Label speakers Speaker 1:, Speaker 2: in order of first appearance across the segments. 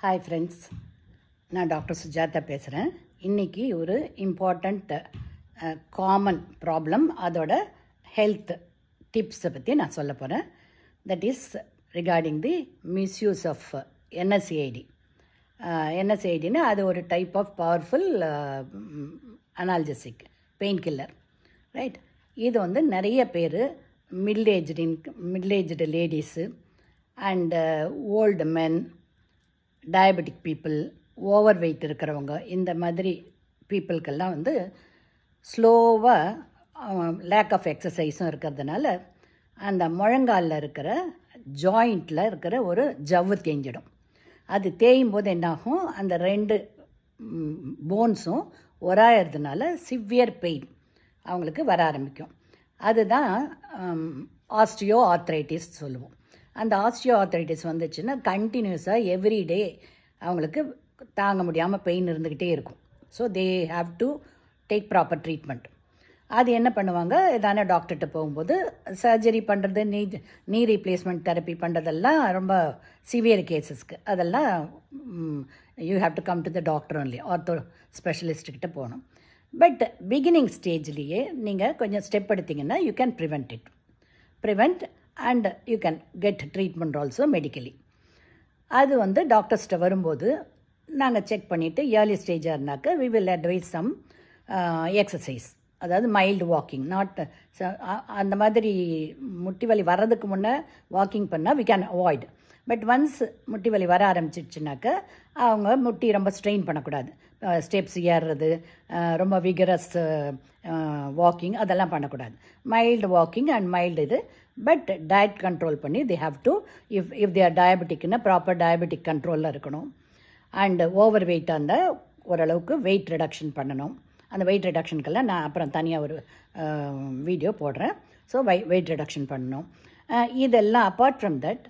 Speaker 1: Hi friends நான் doctor Sujatha பேசுகிறேன் இன்றைக்கி ஒரு இம்பார்ட்டண்ட் காமன் ப்ராப்ளம் அதோட ஹெல்த் டிப்ஸை பற்றி நான் சொல்ல போகிறேன் that is regarding the misuse of NSAID என்எஸ்சிஐடின்னு அது ஒரு type of powerful analgesic pain killer right இது வந்து நிறைய பேர் middle aged middle aged ladies and old men diabetic people over weight இருக்கிறவங்க இந்த மாதிரி பீப்புளுக்கெல்லாம் வந்து ஸ்லோவாக லேக் ஆஃப் எக்ஸசைஸும் இருக்கிறதுனால அந்த முழங்காலில் இருக்கிற ஜாயிண்டில் இருக்கிற ஒரு ஜவ்வு தேஞ்சிடும். அது தேயும் போது என்னாகும்? அந்த ரெண்டு போன்ஸும் ஒராயறதுனால சிவியர் பெயின் அவங்களுக்கு வர ஆரம்பிக்கும். அதுதான் ஆஸ்டியோ ஆர்த்ரைட்டிஸ் சொல்லுவோம். அந்த ஆஸ்டியோ ஆர்த்ரைட்டிஸ் வந்துச்சுன்னா கண்டினியூஸாக எவ்ரிடே அவங்களுக்கு தாங்க முடியாமல் பெயின் இருந்துக்கிட்டே இருக்கும். So they have to take proper treatment அது என்ன பண்ணுவாங்க? எதான டாக்டர்கிட்ட போகும்போது சர்ஜரி பண்ணுறது நீ நீ ரீப்ளேஸ்மெண்ட் தெரப்பி பண்ணுறதெல்லாம் ரொம்ப சிவியர் கேசஸ்க்கு அதெல்லாம் you have to come to the doctor only ortho ஸ்பெஷலிஸ்ட்டுக்கிட்ட போகணும். பட் பிகினிங் ஸ்டேஜ்லேயே நீங்கள் கொஞ்சம் ஸ்டெப் எடுத்திங்கன்னா you can prevent it prevent and you can get treatment also medically அது வந்து டாக்டர்ஸ்கிட்ட வரும்போது நாங்கள் செக் பண்ணிவிட்டு ஏர்லி ஸ்டேஜாக இருந்தாக்க we will advise some exercise அதாவது மைல்டு வாக்கிங் நாட் அந்த மாதிரி முட்டி வலி வர்றதுக்கு முன்னே வாக்கிங் பண்ணால் we can avoid but once முட்டி வலி வர ஆரம்பிச்சிடுச்சுனாக்க அவங்க முட்டி ரொம்ப ஸ்ட்ரெயின் பண்ணக்கூடாது. ஸ்டெப்ஸ் ஏறுறது ரொம்ப விகரஸ் வாக்கிங் அதெல்லாம் பண்ணக்கூடாது. மைல்டு வாக்கிங் அண்ட் மைல்டு இது பட் டயட் கண்ட்ரோல் பண்ணி they have to if if there டயபெட்டிக்னா proper diabetic கண்ட்ரோலில் இருக்கணும். அண்ட் ஓவர் வெயிட்டாக இருந்தால் ஓரளவுக்கு வெயிட் ரிடக்ஷன் பண்ணணும். அந்த வெயிட் ரிடக்ஷனுக்கெல்லாம் நான் அப்புறம் தனியாக ஒரு வீடியோ போடுறேன். ஸோ வை வெயிட் ரிடக்ஷன் பண்ணணும். இதெல்லாம் அப்பார்ட் ஃப்ரம் தட்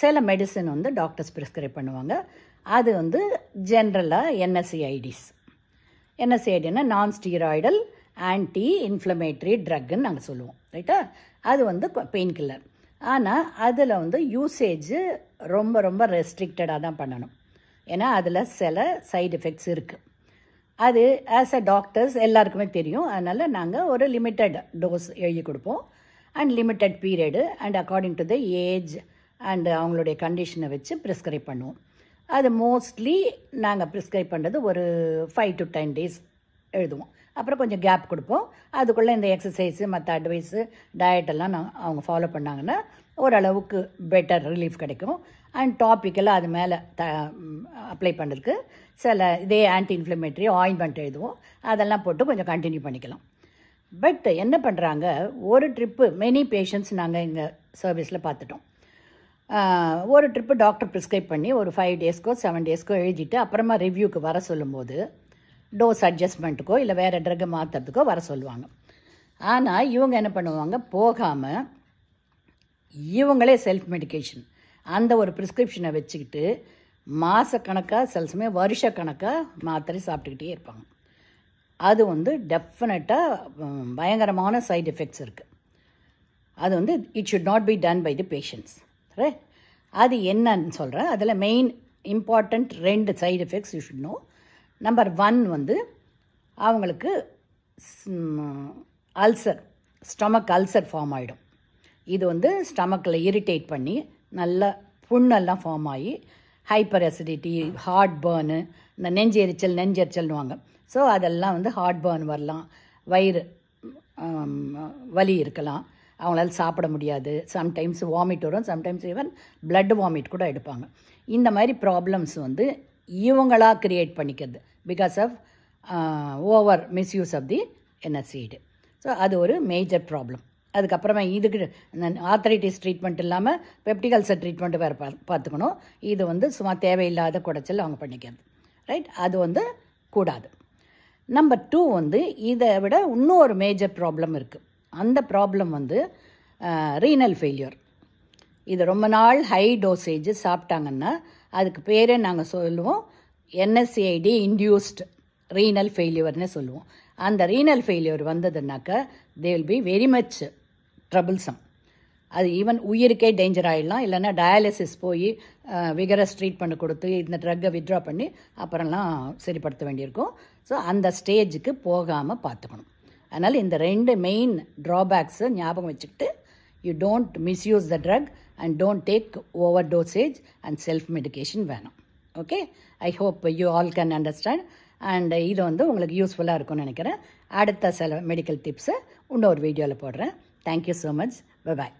Speaker 1: சில மெடிசன் வந்து டாக்டர்ஸ் ப்ரிஸ்கிரைப் பண்ணுவாங்க. அது வந்து ஜென்ரலாக என்எஸ்சிஐடிஸ் என்எஸ்சிஐடினா நான் ஸ்டீராய்டல் ஆன்டி இன்ஃப்ளமேட்ரி ட்ரக்குன்னு நாங்கள் சொல்லுவோம். ரைட்டா அது வந்து பெயின் கில்லர் ஆனால் அதில் வந்து யூசேஜ் ரொம்ப ரொம்ப ரெஸ்ட்ரிக்டடாக தான் பண்ணணும். ஏன்னா அதில் சில சைடு எஃபெக்ட்ஸ் இருக்குது அது ஆஸ் அ டாக்டர்ஸ் எல்லாருக்குமே தெரியும். அதனால் நாங்கள் ஒரு லிமிட்டட் டோஸ் எழுதி கொடுப்போம். And limited period and according to the age and அவங்களுடைய கண்டிஷனை வச்சு ப்ரிஸ்கிரைப் பண்ணுவோம். அது மோஸ்ட்லி நாங்கள் ப்ரிஸ்கிரைப் பண்ணுறது ஒரு ஃபைவ் டு டென் டேஸ் எழுதுவோம். அப்புறம் கொஞ்சம் கேப் கொடுப்போம். அதுக்குள்ளே இந்த எக்ஸசைஸு மற்ற அட்வைஸு டயட்டெல்லாம் நான் அவங்க ஃபாலோ பண்ணாங்கன்னா ஓரளவுக்கு பெட்டர் ரிலீஃப் கிடைக்கும். அண்ட் டாப்பிக்கெல்லாம் அது மேலே த அப்ளை பண்ணுறதுக்கு சில இதே ஆன்டி இன்ஃப்ளமேட்டரி ஆயின்மெண்ட் எழுதுவோம். அதெல்லாம் போட்டு கொஞ்சம் கண்டினியூ பண்ணிக்கலாம். பட் என்ன பண்ணுறாங்க ஒரு ட்ரிப்பு மெனி பேஷண்ட்ஸ் நாங்கள் எங்கள் சர்வீஸில் பார்த்துட்டோம். ஒரு ட்ரிப்பு டாக்டர் ப்ரிஸ்கிரைப் பண்ணி ஒரு ஃபைவ் டேஸ்க்கோ செவன் டேஸ்க்கோ எழுதிட்டு அப்புறமா ரிவ்யூக்கு வர சொல்லும்போது டோஸ் அட்ஜஸ்ட்மெண்ட்டுக்கோ இல்லை வேறு ட்ரக்கை மாற்றுறதுக்கோ வர சொல்லுவாங்க. ஆனால் இவங்க என்ன பண்ணுவாங்க? போகாமல் இவங்களே செல்ஃப் மெடிக்கேஷன் அந்த ஒரு ப்ரிஸ்கிரிப்ஷனை வச்சுக்கிட்டு மாதக்கணக்காக சில சமயம் வருஷக்கணக்காக மாத்திரை சாப்பிட்டுக்கிட்டே இருப்பாங்க. அது வந்து டெஃபினட்டாக பயங்கரமான சைடு எஃபெக்ட்ஸ் இருக்குது அது வந்து it should not be done by the patients right அது என்னன்னு சொல்கிறேன் அதில் மெயின் இம்பார்ட்டண்ட் ரெண்டு side effects you should know number one வந்து அவங்களுக்கு அல்சர் ஸ்டமக் அல்சர் ஃபார்ம் ஆகிடும் இது வந்து ஸ்டமக்கில் இரிட்டேட் பண்ணி நல்லா புண்ணெல்லாம் ஃபார்ம் ஆகி ஹைப்பர் அசிடிட்டி ஹார்ட் பேர்னு இந்த நெஞ்செரிச்சல் நெஞ்செரிச்சல்னுவாங்க ஸோ அதெல்லாம் வந்து ஹார்ட் பேர்ன் வரலாம். வயிறு வலி இருக்கலாம். அவங்களால சாப்பிட முடியாது. சம்டைம்ஸ் வாமிட் வரும். சம்டைம்ஸ் ஈவன் பிளட் வாமிட் கூட எடுப்பாங்க. இந்த மாதிரி ப்ராப்ளம்ஸ் வந்து இவங்களாக க்ரியேட் பண்ணிக்கிறது. Because of over misuse of the NSAID so அது ஒரு மேஜர் ப்ராப்ளம் அதுக்கப்புறமா இதுக்கு ஆத்தரைட்டிஸ் ட்ரீட்மெண்ட் இல்லாமல் பெப்டிகல்சர் ட்ரீட்மெண்ட் வேறு பா பார்த்துக்கணும். இது வந்து சும்மா தேவையில்லாத குடைச்சல் அவங்க பண்ணிக்கிறது. ரைட் அது வந்து கூடாது. நம்பர் டூ வந்து இதை விட இன்னொரு மேஜர் ப்ராப்ளம் இருக்குது அந்த ப்ராப்ளம் வந்து ரீனல் ஃபெயிலியர் இது ரொம்ப நாள் ஹை டோசேஜ் சாப்பிட்டாங்கன்னா அதுக்கு பேரே நாங்கள் சொல்லுவோம் என்எஸ்சிஐடி இன்டியூஸ்டு ரீனல் ஃபெயிலியர்னு சொல்லுவோம். அந்த renal failure வந்ததுனாக்கா they will be very much troublesome அது ஈவன் உயிருக்கே டேஞ்சர் ஆகிடலாம் இல்லைன்னா டயாலிசிஸ் போய் விகரஸ் ட்ரீட்மெண்ட் கொடுத்து இந்த ட்ரக்கை வித்ட்ரா பண்ணி அப்புறம்லாம் சரிப்படுத்த வேண்டியிருக்கும். ஸோ அந்த ஸ்டேஜுக்கு போகாமல் பார்த்துக்கணும். அதனால் இந்த ரெண்டு மெயின் ட்ராபேக்ஸை ஞாபகம் வச்சுக்கிட்டு you don't misuse the drug and don't take over dosage and self medication வேணும். Okay I hope you all can understand and இது வந்து உங்களுக்கு யூஸ்ஃபுல்லாக இருக்கும்னு நினைக்கிறேன். அடுத்த சில மெடிக்கல் டிப்ஸை இன்னொரு வீடியோவில் போடுறேன். Thank you so much bye